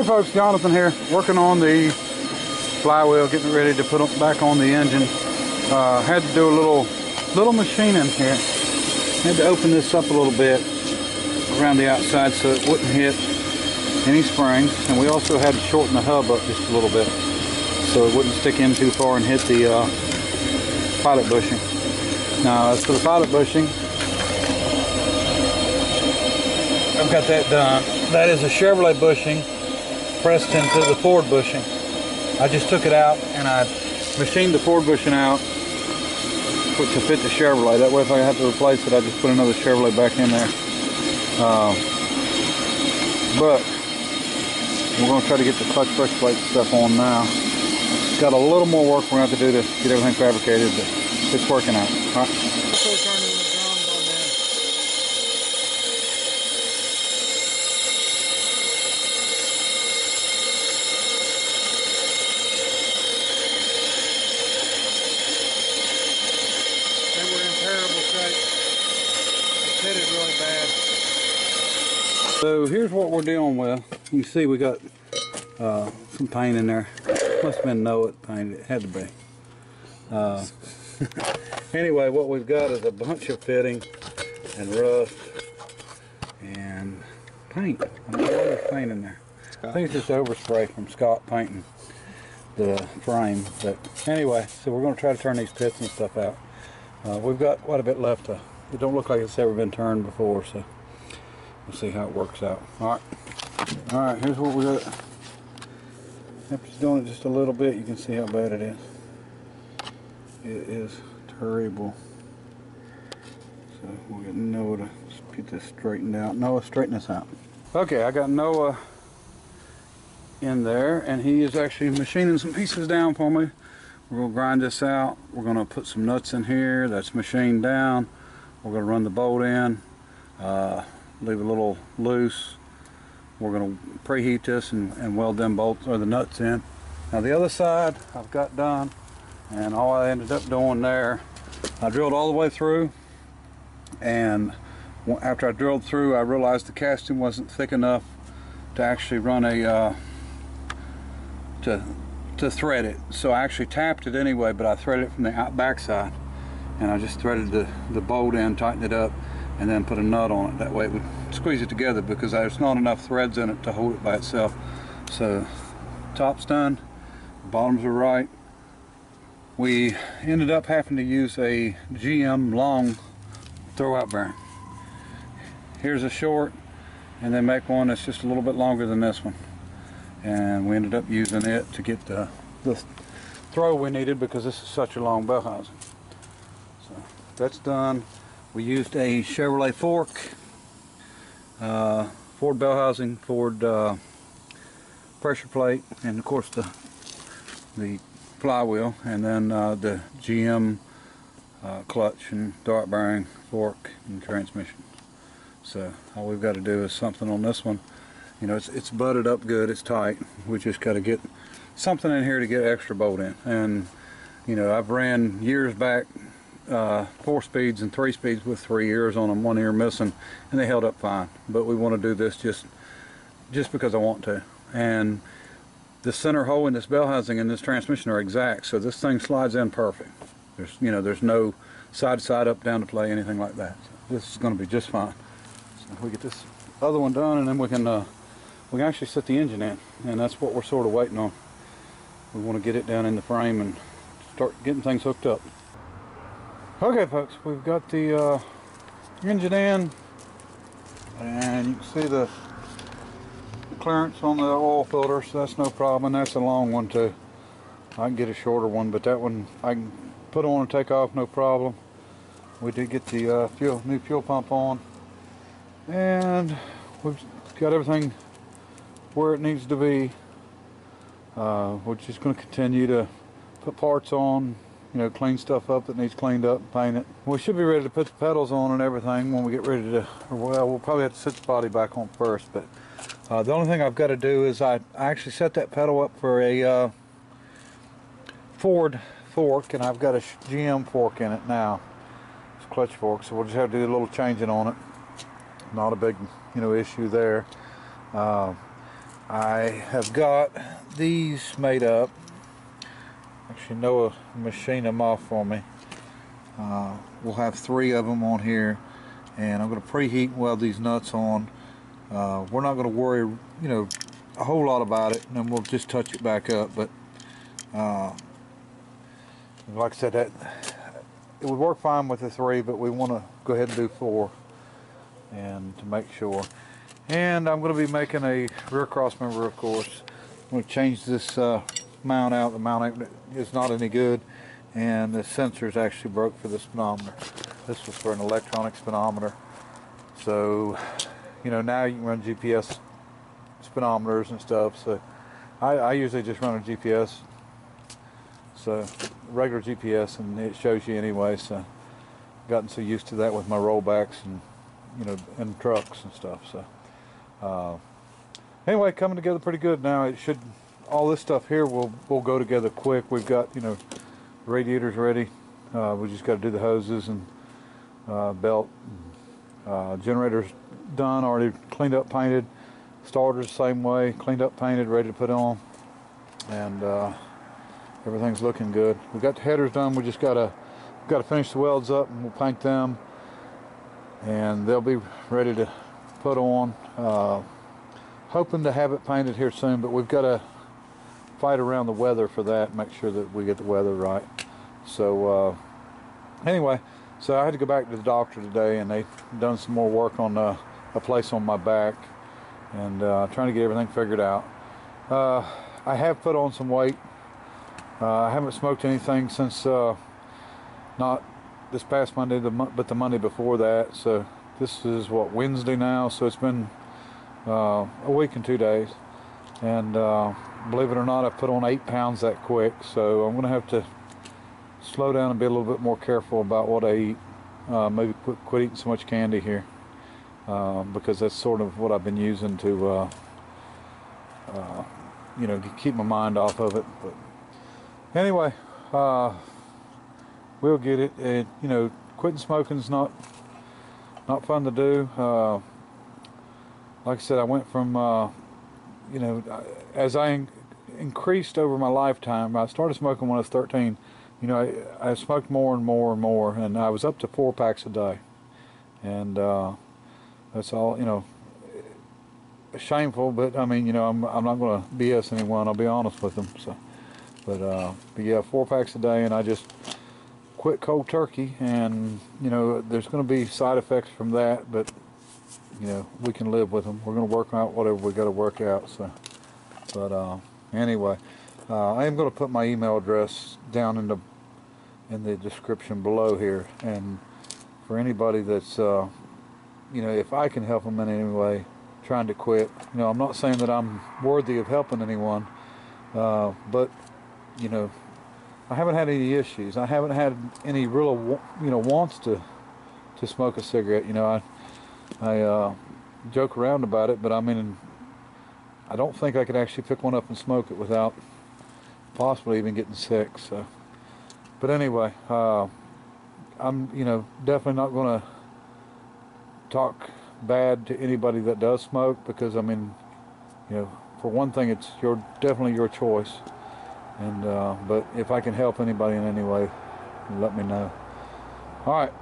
Hey folks, Jonathan here, working on the flywheel, getting ready to put it back on the engine. Uh, had to do a little little machining here. Had to open this up a little bit around the outside so it wouldn't hit any springs. And we also had to shorten the hub up just a little bit so it wouldn't stick in too far and hit the uh, pilot bushing. Now as for the pilot bushing, I've got that done. That is a Chevrolet bushing pressed into the Ford bushing. I just took it out and I machined the Ford bushing out to fit the Chevrolet. That way if I have to replace it, I just put another Chevrolet back in there. Uh, but we're going to try to get the clutch pressure plate stuff on now. Got a little more work we're going to have to do to get everything fabricated, but it's working out. All right. They were in terrible shape. It pitted really bad. So here's what we're dealing with. You see we got uh, some paint in there. Must have been Know It paint. It had to be. Uh, anyway, what we've got is a bunch of fitting and rust and paint. I don't know there's paint in there. I think it's just overspray from Scott painting the frame. But anyway, so we're going to try to turn these pits and stuff out. Uh, we've got quite a bit left. To, it don't look like it's ever been turned before, so we'll see how it works out. All right, all right. Here's what we got. After doing it just a little bit, you can see how bad it is. It is terrible. So we'll get Noah to get this straightened out. Noah, straighten this out. Okay, I got Noah in there, and he is actually machining some pieces down for me. We're going to grind this out. We're going to put some nuts in here. That's machined down. We're going to run the bolt in, uh, leave a little loose. We're going to preheat this and, and weld them bolts or the nuts in. Now the other side I've got done, and all I ended up doing there, I drilled all the way through, and after I drilled through, I realized the casting wasn't thick enough to actually run a uh, to to thread it. So I actually tapped it anyway, but I threaded it from the back side. And I just threaded the, the bolt in, tightened it up, and then put a nut on it. That way it would squeeze it together because there's not enough threads in it to hold it by itself. So top's done, bottoms are right. We ended up having to use a GM long throwout bearing. Here's a short, and then make one that's just a little bit longer than this one and we ended up using it to get the, the throw we needed because this is such a long bell housing. So that's done. We used a Chevrolet fork, uh, Ford bell housing, Ford uh, pressure plate, and of course the the flywheel, and then uh, the GM uh, clutch and dart bearing, fork, and transmission. So all we've got to do is something on this one you know, it's, it's butted up good, it's tight. We just got to get something in here to get extra bolt in. And, you know, I've ran years back uh, four speeds and three speeds with three ears on them, one ear missing, and they held up fine. But we want to do this just just because I want to. And the center hole in this bell housing and this transmission are exact, so this thing slides in perfect. There's, you know, there's no side to side, up, down to play, anything like that. So this is going to be just fine. So we get this other one done, and then we can uh, we can actually set the engine in and that's what we're sort of waiting on we want to get it down in the frame and start getting things hooked up okay folks we've got the uh, engine in and you can see the clearance on the oil filter so that's no problem. That's a long one too. I can get a shorter one but that one I can put on and take off no problem. We did get the uh, fuel new fuel pump on and we've got everything where it needs to be. Uh, we're just going to continue to put parts on, you know, clean stuff up that needs cleaned up, paint it. We should be ready to put the pedals on and everything when we get ready to, well, we'll probably have to set the body back on first, but uh, the only thing I've got to do is I, I actually set that pedal up for a uh, Ford fork, and I've got a GM fork in it now. It's a clutch fork, so we'll just have to do a little changing on it. Not a big, you know, issue there. Uh, I have got these made up. Actually, Noah machined them off for me. Uh, we'll have three of them on here, and I'm going to preheat and weld these nuts on. Uh, we're not going to worry, you know, a whole lot about it, and then we'll just touch it back up. But uh, like I said, that it would work fine with the three, but we want to go ahead and do four, and to make sure. And I'm going to be making a rear cross member, of course. I'm going to change this uh, mount out. The mount is not any good, and the sensors actually broke for the speedometer. This was for an electronic speedometer. So, you know, now you can run GPS speedometers and stuff. So, I, I usually just run a GPS. So, regular GPS, and it shows you anyway. So, gotten so used to that with my rollbacks and you know, and trucks and stuff. So. Uh, anyway, coming together pretty good now. It should, all this stuff here will will go together quick. We've got you know, radiators ready. Uh, we just got to do the hoses and uh, belt. Uh, generators done, already cleaned up, painted. Starters same way, cleaned up, painted, ready to put on, and uh, everything's looking good. We've got the headers done. We just gotta gotta finish the welds up, and we'll paint them, and they'll be ready to put on. Uh, hoping to have it painted here soon, but we've got to fight around the weather for that, make sure that we get the weather right. So uh, anyway, so I had to go back to the doctor today, and they've done some more work on uh, a place on my back, and uh, trying to get everything figured out. Uh, I have put on some weight. Uh, I haven't smoked anything since uh, not this past Monday, the but the Monday before that. So this is what Wednesday now, so it's been a week and two days. And believe it or not, I put on eight pounds that quick, so I'm going to have to slow down and be a little bit more careful about what I eat. Uh, maybe quit, quit, eating so much candy here uh, because that's sort of what I've been using to, uh, uh, you know, keep my mind off of it. But anyway, we'll get it. it you know, quitting smoking is not not fun to do. Uh, like I said, I went from, uh, you know, as I in increased over my lifetime, I started smoking when I was 13. You know, I, I, smoked more and more and more, and I was up to four packs a day. And uh, that's all, you know, shameful, but I mean, you know, I'm, I'm not going to BS anyone. I'll be honest with them. So, but, uh, but yeah, four packs a day, and I just quit cold turkey and you know there's going to be side effects from that but you know we can live with them we're going to work out whatever we got to work out so but uh, anyway uh, I am going to put my email address down in the in the description below here and for anybody that's uh, you know if I can help them in any way trying to quit you know I'm not saying that I'm worthy of helping anyone uh, but you know I haven't had any issues. I haven't had any real, you know, wants to to smoke a cigarette. You know, I I uh, joke around about it, but I mean, I don't think I could actually pick one up and smoke it without possibly even getting sick. So, but anyway, uh, I'm you know definitely not going to talk bad to anybody that does smoke because I mean, you know, for one thing, it's your definitely your choice. And uh, but if I can help anybody in any way, let me know. All right,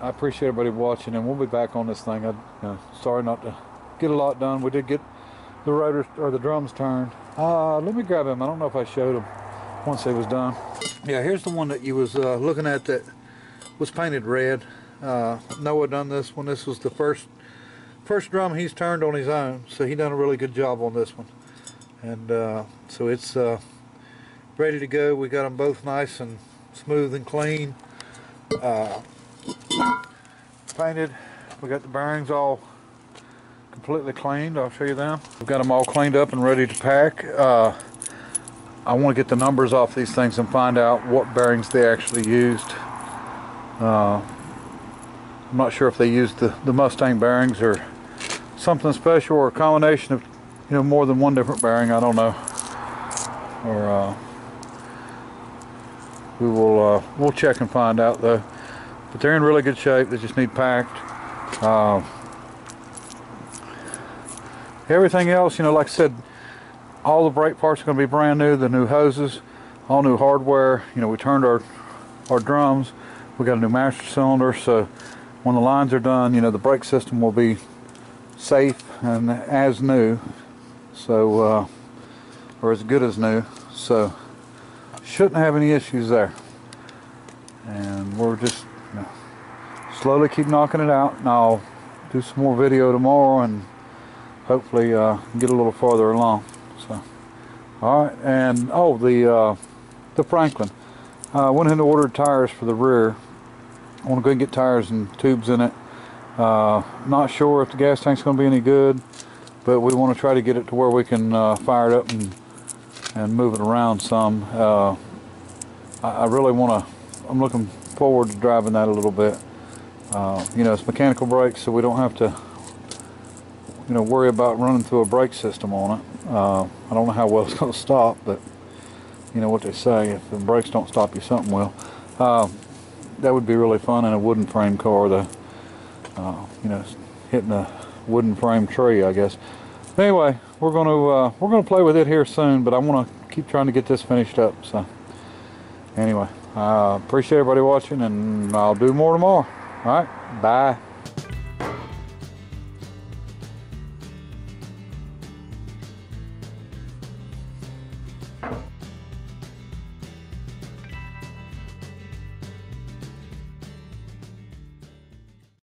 I appreciate everybody watching, and we'll be back on this thing. I, you know, sorry not to get a lot done. We did get the rotors or the drums turned. Uh, let me grab him. I don't know if I showed him once it was done. Yeah, here's the one that you was uh, looking at that was painted red. Uh, Noah done this one. This was the first first drum he's turned on his own, so he done a really good job on this one. And uh, so it's uh, ready to go. We got them both nice and smooth and clean. Uh, painted. We got the bearings all completely cleaned. I'll show you them. We've got them all cleaned up and ready to pack. Uh, I want to get the numbers off these things and find out what bearings they actually used. Uh, I'm not sure if they used the, the Mustang bearings or something special or a combination of you know more than one different bearing. I don't know. Or uh, we will uh, we'll check and find out though but they're in really good shape they just need packed uh, everything else you know like I said all the brake parts are going to be brand new. The new hoses, all new hardware. You know, we turned our our drums. We got a new master cylinder, so when the lines are done, you know, the brake system will be safe and as new. So, uh, or as good as new. So, shouldn't have any issues there. And we're just slowly keep knocking it out. And I'll do some more video tomorrow and hopefully uh, get a little farther along. So, all right. And oh, the uh, the Franklin. I uh, went ahead and ordered tires for the rear. I want to go and get tires and tubes in it. Uh, not sure if the gas tank's going to be any good, but we want to try to get it to where we can uh, fire it up and and move it around some. Uh, I, I really want to. I'm looking forward to driving that a little bit. Uh, you know, it's mechanical brakes, so we don't have to, you know, worry about running through a brake system on it. Uh, I don't know how well it's going to stop, but you know what they say: if the brakes don't stop you, something will. Uh, that would be really fun in a wooden frame car. The, uh, you know, hitting a wooden frame tree, I guess. Anyway, we're going to uh, we're going to play with it here soon, but I want to keep trying to get this finished up. So, anyway, uh, appreciate everybody watching, and I'll do more tomorrow. All right, bye.